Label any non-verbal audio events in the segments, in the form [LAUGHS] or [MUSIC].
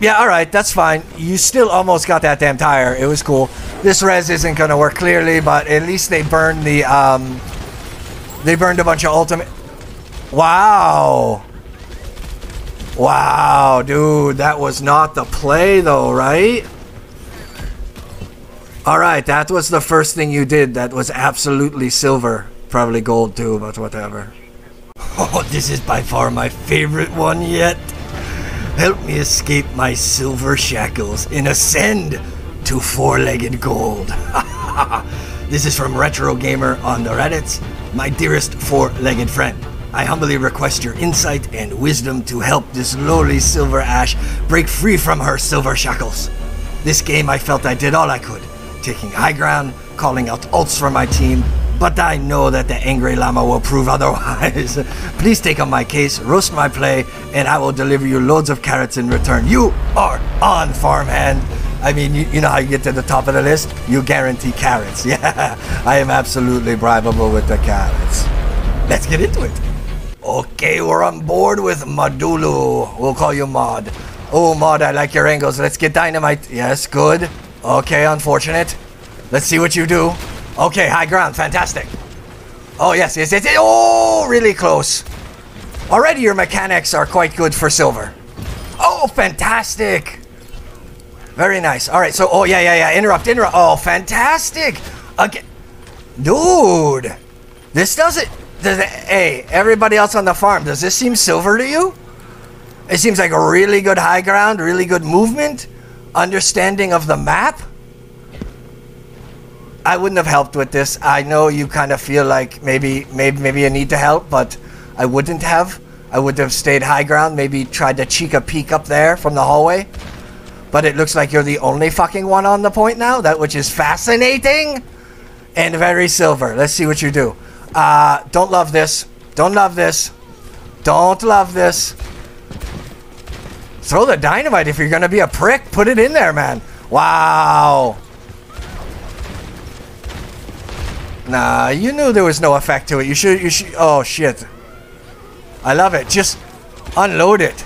Yeah, alright, that's fine. You still almost got that damn tire. It was cool. This res isn't gonna work clearly, but at least they burned the, um... They burned a bunch of ultimate... Wow! Wow, dude, that was not the play though, right? Alright, that was the first thing you did that was absolutely silver. Probably gold too, but whatever. [LAUGHS] Oh, this is by far my favorite one yet. Help me escape my silver shackles and ascend to four-legged gold. [LAUGHS] this is from Retro Gamer on the Reddits, my dearest four-legged friend. I humbly request your insight and wisdom to help this lowly silver Ashe break free from her silver shackles. This game I felt I did all I could, taking high ground, calling out ults for my team, but I know that the angry llama will prove [LAUGHS] otherwise. Please take on my case, roast my play, and I will deliver you loads of carrots in return. You are on, farmhand. I mean, you, you know how you get to the top of the list? You guarantee carrots. [LAUGHS] Yeah, I am absolutely bribable with the carrots. Let's get into it. Okay, we're on board with Madulu. We'll call you Mod. Oh, Mod, I like your angles. Let's get dynamite. Yes, good. Okay, unfortunate. Let's see what you do. Okay, high ground. Fantastic. Oh, yes, yes, yes. Oh, really close. Already your mechanics are quite good for silver. Oh, fantastic. Very nice. All right, so, oh, yeah, yeah, yeah. Interrupt, interrupt. Oh, fantastic. Again. Dude. This doesn't... Does it, hey, everybody else on the farm, does this seem silver to you? It seems like a really good high ground, really good movement, understanding of the map. I wouldn't have helped with this. I know you kind of feel like maybe maybe maybe you need to help, but I wouldn't have. I would have stayed high ground, maybe tried to cheek a peek up there from the hallway. But it looks like you're the only fucking one on the point now, that which is fascinating and very silver. Let's see what you do. Uh, don't love this. Don't love this. Don't love this. Throw the dynamite if you're gonna be a prick. Put it in there, man. Wow. Nah, you knew there was no effect to it. You should, you should, oh shit. I love it. Just unload it.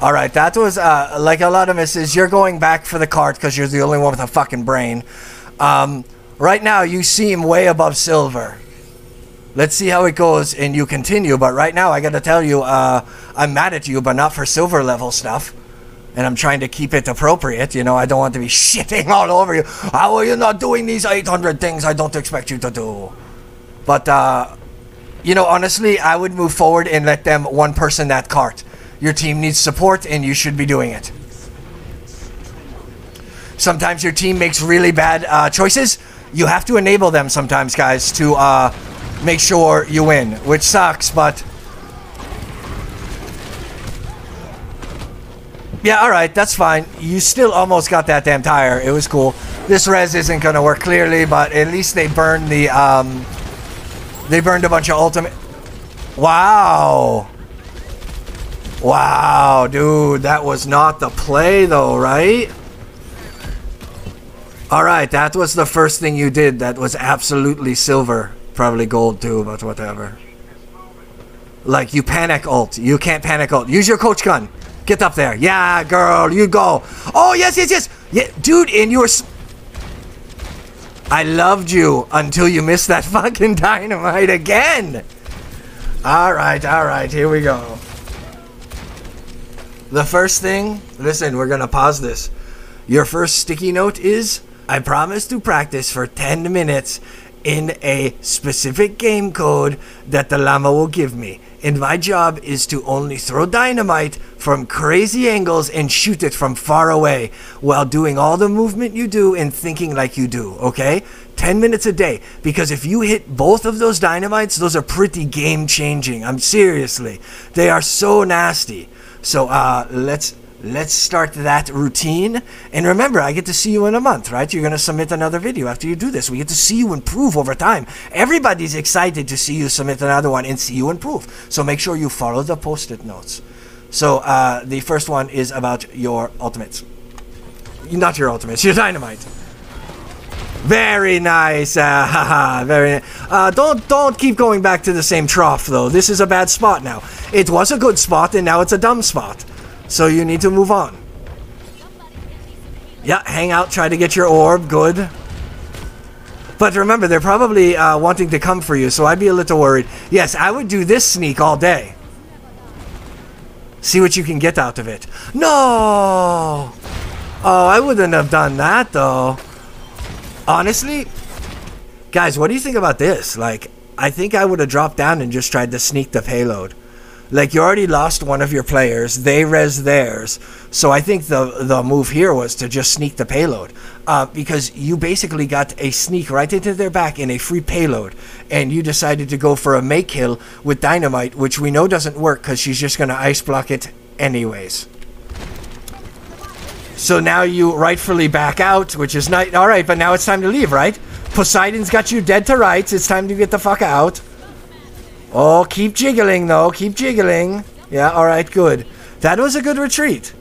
Alright, that was, uh, like a lot of misses, you're going back for the cart because you're the only one with a fucking brain. Um, right now, you seem way above silver. Let's see how it goes and you continue, but right now, I gotta tell you, uh, I'm mad at you, but not for silver level stuff and I'm trying to keep it appropriate. You know, I don't want to be [LAUGHS] shitting all over you. How are you not doing these 800 things I don't expect you to do? But, uh, you know, honestly, I would move forward and let them one person that cart. Your team needs support and you should be doing it. Sometimes your team makes really bad uh, choices. You have to enable them sometimes, guys, to uh, make sure you win, which sucks, but Yeah, alright, that's fine. You still almost got that damn tire. It was cool. This res isn't gonna work clearly, but at least they burned the, um... They burned a bunch of ultimate... Wow! Wow, dude, that was not the play though, right? Alright, that was the first thing you did that was absolutely silver. Probably gold too, but whatever. Like, you panic ult. You can't panic ult. Use your coach gun. Get up there. Yeah, girl, you go. Oh, yes, yes, yes. Yeah, dude, and you were... I loved you until you missed that [LAUGHS] fucking dynamite again. All right, all right, here we go. The first thing, listen, we're going to pause this. Your first sticky note is I promise to practice for 10 minutes in a specific game code that the llama will give me and my job is to only throw dynamite from crazy angles and shoot it from far away while doing all the movement you do and thinking like you do, okay? 10 minutes a day because if you hit both of those dynamites, those are pretty game changing. I'm seriously. They are so nasty. So uh let's let's start that routine. And remember, I get to see you in a month, right? You're going to submit another video after you do this. We get to see you improve over time. Everybody's excited to see you submit another one and see you improve. So make sure you follow the post-it notes. So uh, the first one is about your ultimates. Not your ultimates, your dynamite. Very nice. [LAUGHS] Uh, haha, very. Uh, don't don't keep going back to the same trough though. This is a bad spot now. It was a good spot and now it's a dumb spot. So you need to move on. Yeah, hang out, try to get your orb. Good. But remember, they're probably uh, wanting to come for you, so I'd be a little worried. Yes, I would do this sneak all day. See what you can get out of it. No! Oh, I wouldn't have done that, though. Honestly, guys, what do you think about this? Like, I think I would have dropped down and just tried to sneak the payload. Like you already lost one of your players, they res theirs. So I think the the move here was to just sneak the payload, uh, because you basically got a sneak right into their back in a free payload, and you decided to go for a make kill with dynamite, which we know doesn't work because she's just gonna ice block it anyways. So now you rightfully back out, which is nice. All right, but now it's time to leave, right? Poseidon's got you dead to rights. It's time to get the fuck out. Oh, keep jiggling though. Keep jiggling. Yeah, alright, good. That was a good retreat.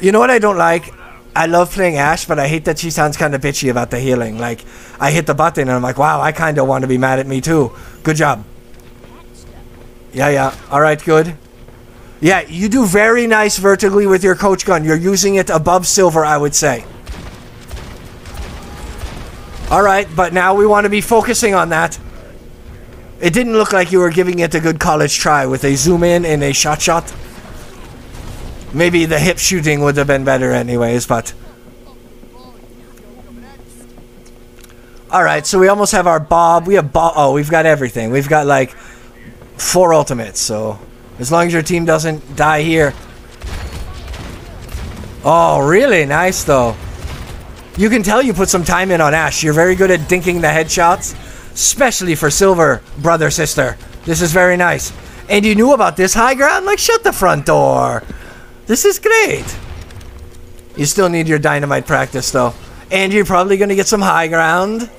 You know what I don't like? I love playing Ashe, but I hate that she sounds kind of bitchy about the healing. Like, I hit the button and I'm like, wow, I kind of want to be mad at me too. Good job. Yeah, yeah. Alright, good. Yeah, you do very nice vertically with your coach gun. You're using it above silver, I would say. Alright, but now we want to be focusing on that. It didn't look like you were giving it a good college try with a zoom in and a shot shot. Maybe the hip shooting would have been better anyways, but... Alright, so we almost have our Bob. We have Bob. Oh, we've got everything. We've got like four ultimates, so as long as your team doesn't die here. Oh, really nice though. You can tell you put some time in on Ashe. You're very good at dinking the headshots especially for Silver, brother, sister. This is very nice. And you knew about this high ground? Like, shut the front door. This is great. You still need your dynamite practice, though. And you're probably going to get some high ground.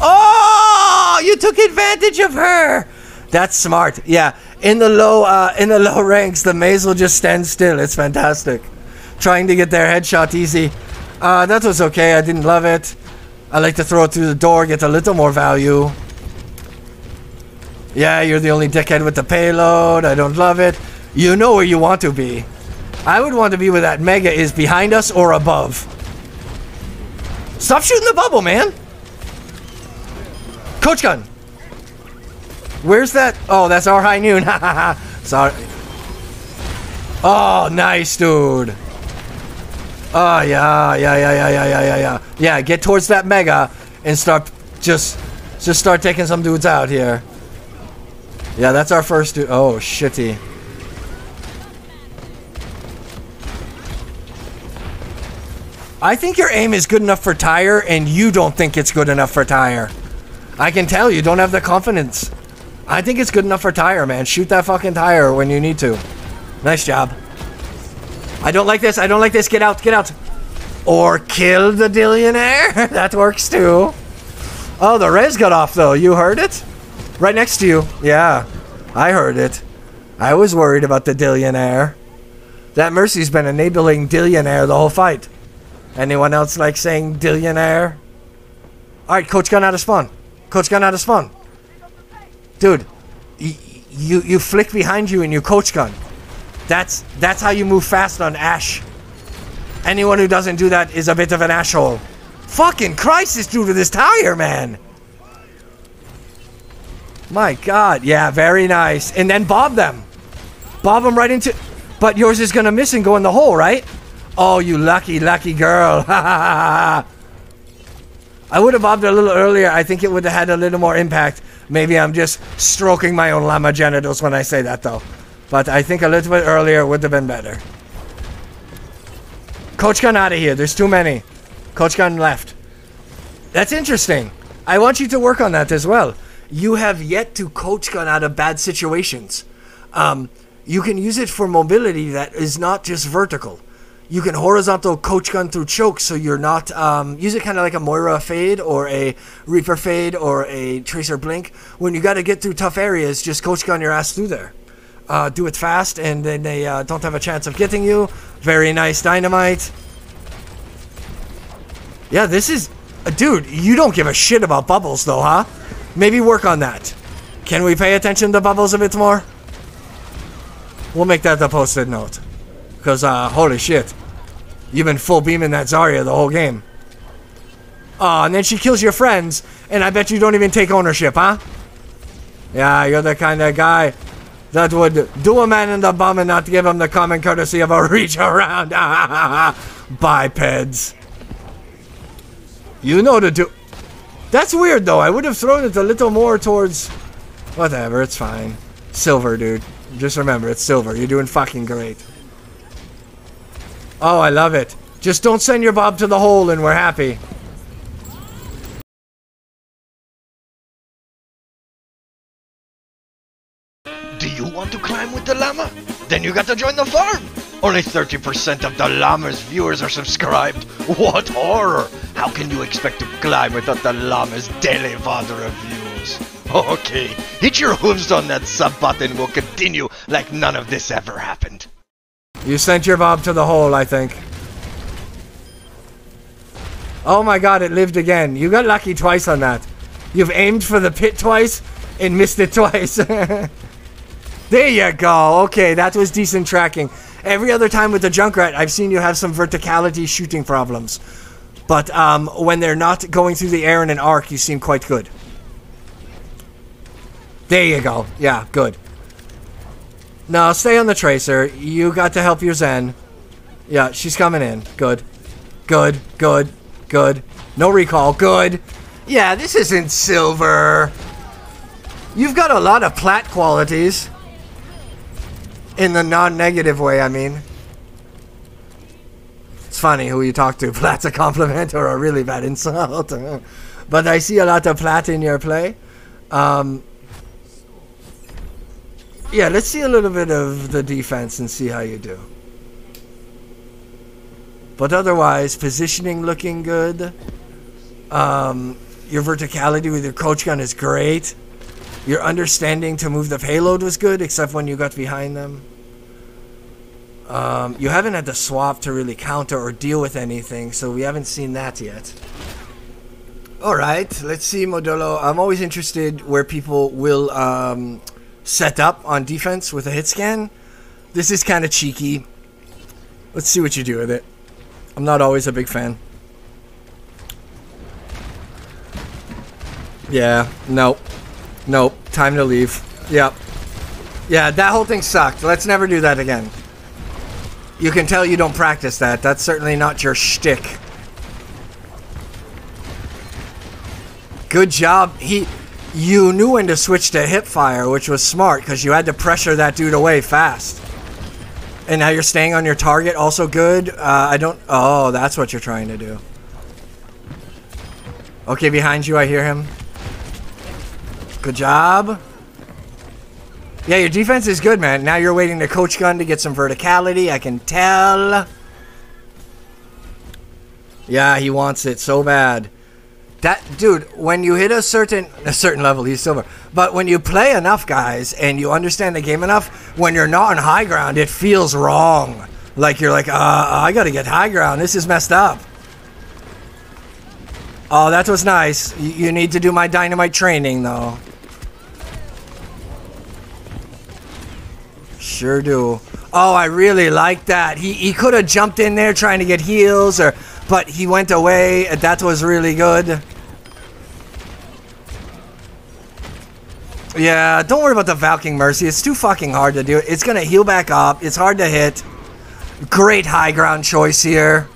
Oh, you took advantage of her. That's smart. Yeah, in the low, uh, in the [LAUGHS] low ranks, the maze will just stand still. It's fantastic. Trying to get their headshot easy. Uh, that was okay. I didn't love it. I like to throw it through the door, get a little more value. Yeah, you're the only dickhead with the payload. I don't love it. You know where you want to be. I would want to be where that mega is behind us or above. Stop shooting the bubble, man. Coach gun. Where's that? Oh, that's our high noon. Ha [LAUGHS] ha. Sorry. Oh, nice, dude. Oh, yeah, yeah, yeah, yeah, yeah, yeah, yeah, yeah. Yeah, get towards that mega and start just just start taking some dudes out here. Yeah, that's our first dude. Oh, shitty. I think your aim is good enough for Tire, and you don't think it's good enough for Tire. I can tell you don't have the confidence. I think it's good enough for Tire, man. Shoot that fucking Tire when you need to. Nice job. I don't like this. I don't like this. Get out. Get out. Or kill the billionaire. [LAUGHS] that works too. Oh, the res got off though. You heard it? Right next to you. Yeah, I heard it. I was worried about the billionaire. That Mercy's been enabling billionaire the whole fight. Anyone else like saying billionaire? Alright, coach gun out of spawn. Coach gun out of spawn. Dude, you you flick behind you and you coach gun. That's that's how you move fast on Ashe. Anyone who doesn't do that is a bit of an asshole. Fucking Christ, this dude with this tire, man. My God, yeah, very nice. And then bob them. Bob them right into... But yours is going to miss and go in the hole, right? Oh, you lucky, lucky girl. [LAUGHS] I would have bobbed a little earlier. I think it would have had a little more impact. Maybe I'm just stroking my own llama genitals when I say that, though. But I think a little bit earlier would have been better. Coach Gun out of here. There's too many. Coach Gun left. That's interesting. I want you to work on that as well. You have yet to coach gun out of bad situations. Um, you can use it for mobility that is not just vertical. You can horizontal coach gun through choke, so you're not um, use it kind of like a Moira fade or a Reaper fade or a Tracer blink. When you got to get through tough areas, just coach gun your ass through there uh, do it fast, and then they uh, don't have a chance of getting you. Very nice dynamite. Yeah, this is Uh, Dude, you don't give a shit about bubbles though, huh? Maybe work on that. Can we pay attention to bubbles a bit more? We'll make that the posted note. Because, uh, holy shit. You've been full beaming that Zarya the whole game. Oh, and then she kills your friends, and I bet you don't even take ownership, huh? Yeah, you're the kind of guy that would do a man in the bum and not give him the common courtesy of a [LAUGHS] reach around. [LAUGHS] Bipeds. You know to do. That's weird though. I would have thrown it a little more towards. Whatever, it's fine. Silver, dude. Just remember, it's silver. You're doing fucking great. Oh, I love it. Just don't send your bob to the hole and we're happy. To join the farm! Only 30% of the llama's viewers are subscribed. What horror! How can you expect to climb without the llama's daily fodder of views? Okay, hit your hooves on that sub button. We'll continue like none of this ever happened. You sent your bob to the hole, I think. Oh my god, it lived again. You got lucky twice on that. You've aimed for the pit twice and missed it twice. [LAUGHS] there you go. Okay, that was decent tracking. Every other time with the Junkrat, I've seen you have some verticality shooting problems. But um, when they're not going through the air in an arc, you seem quite good. There you go. Yeah, good. Now, stay on the tracer. You got to help your Zen. Yeah, she's coming in. Good. Good, good, good. No recall. Good. Yeah, this isn't silver. You've got a lot of plat qualities. In the non-negative way, I mean. It's funny who you talk to. [LAUGHS] Plat's a compliment or a really bad insult. [LAUGHS] but I see a lot of plat in your play. Um, yeah, let's see a little bit of the defense and see how you do. But otherwise, positioning looking good. Um, your verticality with your coach gun is great. Your understanding to move the payload was good, except when you got behind them. Um, you haven't had to swap to really counter or deal with anything, so we haven't seen that yet. Alright, let's see Modolo. I'm always interested where people will um, set up on defense with a hit scan. This is kind of cheeky. Let's see what you do with it. I'm not always a big fan. Yeah, nope. Nope. Time to leave. Yep. Yeah, that whole thing sucked. Let's never do that again. You can tell you don't practice that. That's certainly not your shtick. Good job. He, you knew when to switch to hip fire, which was smart because you had to pressure that dude away fast. And now you're staying on your target. Also good. Uh, I don't. Oh, that's what you're trying to do. Okay, behind you, I hear him. Good job. Yeah, your defense is good, man. Now you're waiting to coach gun to get some verticality. I can tell. Yeah, he wants it so bad. That dude, when you hit a certain a certain level, he's silver. But when you play enough, guys, and you understand the game enough, when you're not on high ground, it feels wrong. Like you're like, uh, I gotta get high ground. This is messed up. Oh, that was nice. You, you need to do my dynamite training, though. Sure do. Oh, I really like that. He he could have jumped in there trying to get heals, or but he went away. That was really good. Yeah, don't worry about the Valking Mercy. It's too fucking hard to do. It's gonna heal back up. It's hard to hit. Great high ground choice here.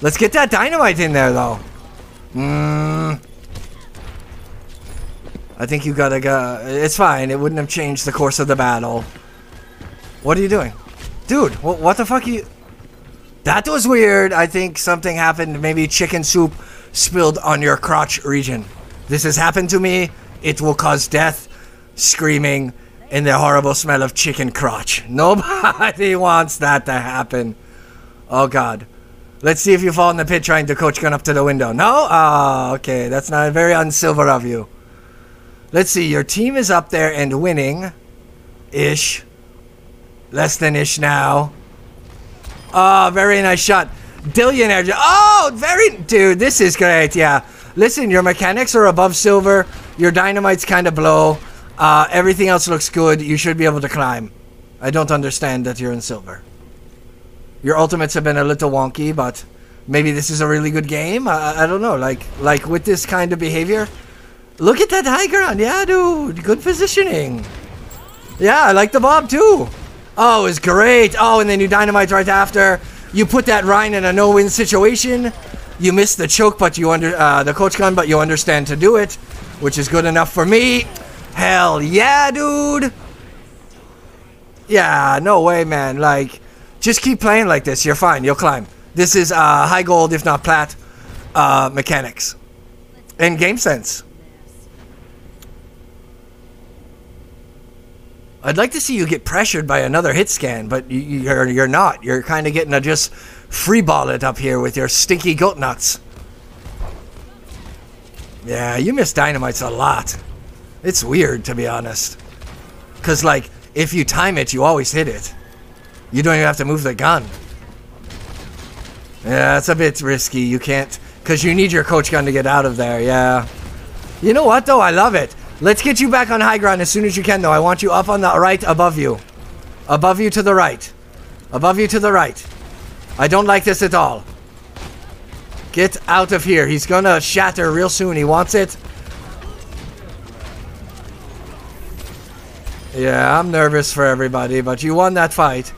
Let's get that dynamite in there, though. Mmm. I think you gotta go. It's fine. It wouldn't have changed the course of the battle. What are you doing? Dude, wh what the fuck are you... That was weird. I think something happened. Maybe chicken soup spilled on your crotch region. This has happened to me. It will cause death, screaming, and the horrible smell of chicken crotch. [LAUGHS] Nobody wants that to happen. Oh, God. Let's see if you fall in the pit trying to coach gun up to the window. No? Ah, oh, okay. That's not very unsilver of you. Let's see. Your team is up there and winning. Ish. Less than ish now. Ah, oh, very nice shot. Billionaire. Oh, very. Dude, this is great. Yeah. Listen, your mechanics are above silver. Your dynamite's kind of below. Uh, everything else looks good. You should be able to climb. I don't understand that you're in silver. Your ultimates have been a little wonky, but maybe this is a really good game. I, I don't know. Like, like with this kind of behavior, look at that high ground. Yeah, dude, good positioning. Yeah, I like the bob too. Oh, it's great. Oh, and then you dynamite right after. You put that Rein in a no-win situation. You miss the choke, but you under uh, the coach gun, but you understand to do it, which is good enough for me. Hell yeah, dude. Yeah, no way, man. Like, just keep playing like this. You're fine. You'll climb. This is uh, high gold, if not plat, uh, mechanics and game sense. I'd like to see you get pressured by another hit scan, but you, you're you're not. You're kind of getting to just freeball it up here with your stinky goat nuts. Yeah, you miss dynamites a lot. It's weird to be honest, cause like if you time it, you always hit it. You don't even have to move the gun. Yeah, it's a bit risky. You can't, cause you need your coach gun to get out of there. Yeah. You know what though? I love it. Let's get you back on high ground as soon as you can, though. I want you up on the right above you. Above you to the right. Above you to the right. I don't like this at all. Get out of here. He's gonna shatter real soon. He wants it. Yeah, I'm nervous for everybody, but you won that fight.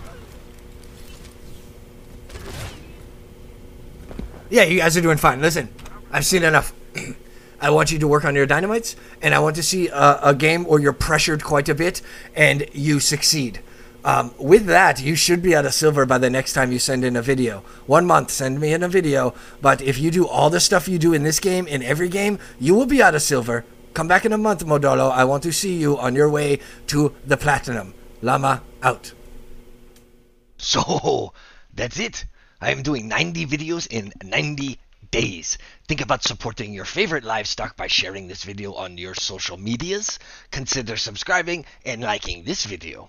Yeah, you guys are doing fine. Listen, I've seen enough. I want you to work on your dynamites, and I want to see a, a game where you're pressured quite a bit and you succeed. Um, with that, you should be out of silver by the next time you send in a video. One month, send me in a video. But if you do all the stuff you do in this game, in every game, you will be out of silver. Come back in a month, Modolo. I want to see you on your way to the platinum. Llama out. So, [LAUGHS] that's it. I am doing 90 videos in 90 days. Think about supporting your favorite livestock by sharing this video on your social medias. Consider subscribing and liking this video.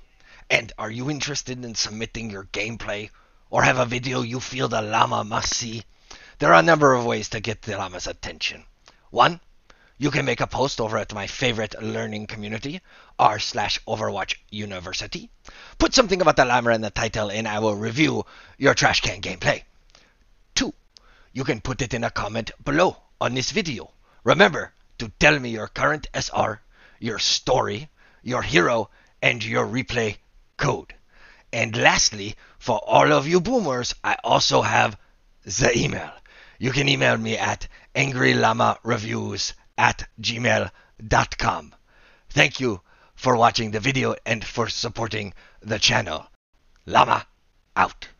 And are you interested in submitting your gameplay or have a video you feel the llama must see? There are a number of ways to get the llama's attention. One, you can make a post over at my favorite learning community, r slash Overwatch University. Put something about the llama in the title and I will review your trash can gameplay you can put it in a comment below on this video. Remember to tell me your current SR, your story, your hero, and your replay code. And lastly, for all of you boomers, I also have the email. You can email me at angryllamareviews at gmail.com. Thank you for watching the video and for supporting the channel. Llama out.